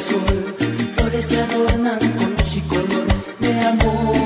sol, flores que adornan con luz y color de amor.